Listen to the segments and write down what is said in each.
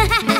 Ha ha ha!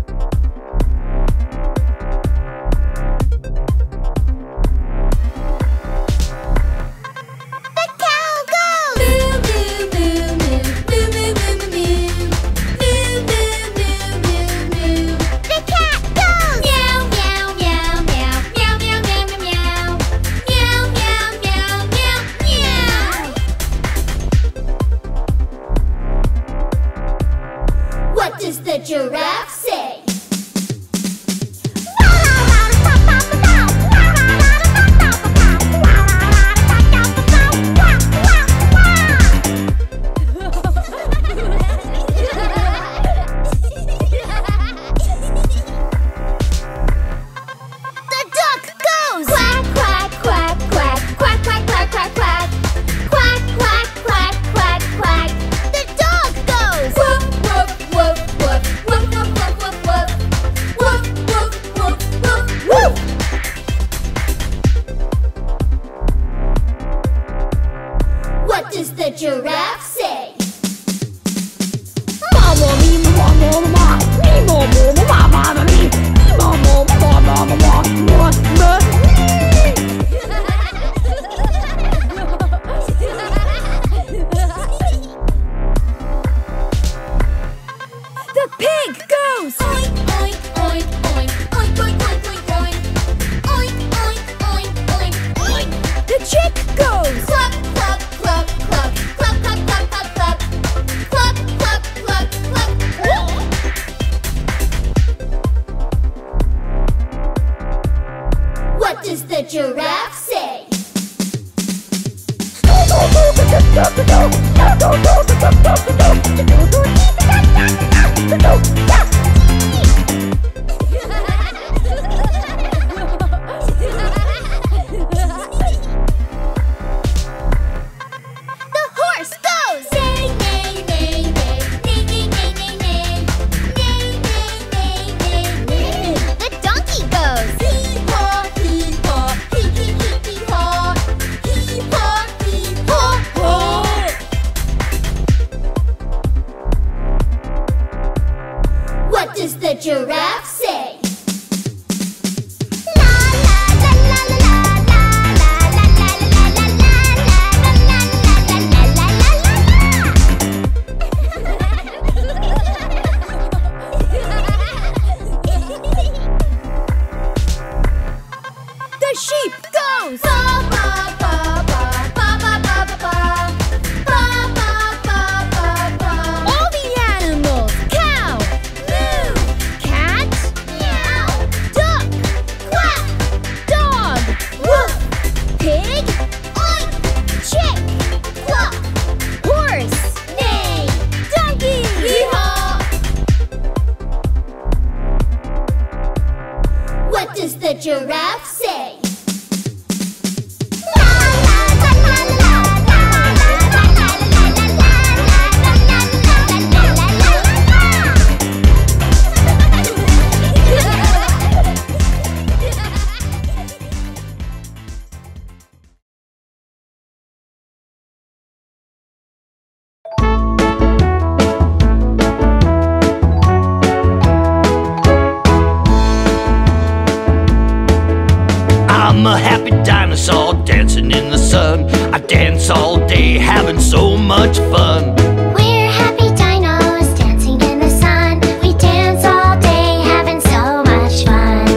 giraffe say? Mama me, mama mama, me mama mama me, me. The pig goes. Oink. Yeah. A happy dinosaur dancing in the sun. I dance all day, having so much fun. We're happy dinos dancing in the sun. We dance all day, having so much fun.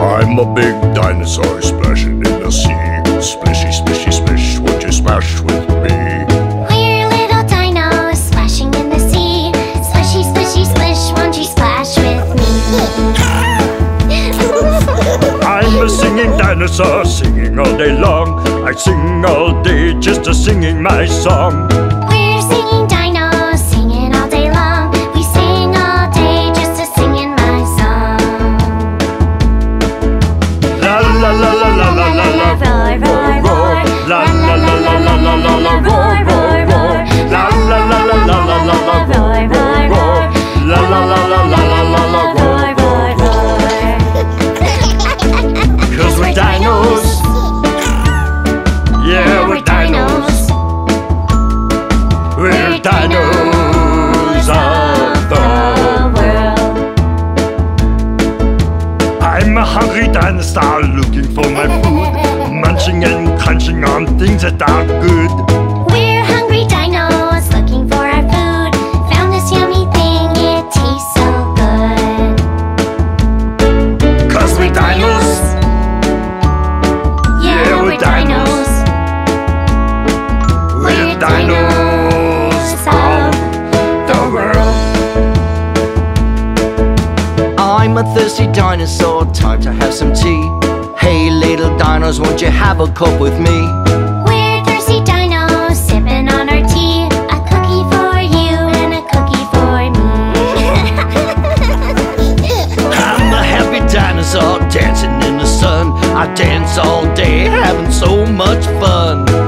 I'm a big dinosaur splashing in the sea. Splishy, splishy, splish, won't you splash with singing all day long. I sing all day just a singing my song. On things that good. We're hungry dinos looking for our food. Found this yummy thing, it tastes so good. Cause we're dinos, Yeah, we're dinos. we're dinos of the world. I'm a thirsty dinosaur, time to have some tea. Hey, little dinos, won't you have a cup with me? I dance all day, having so much fun.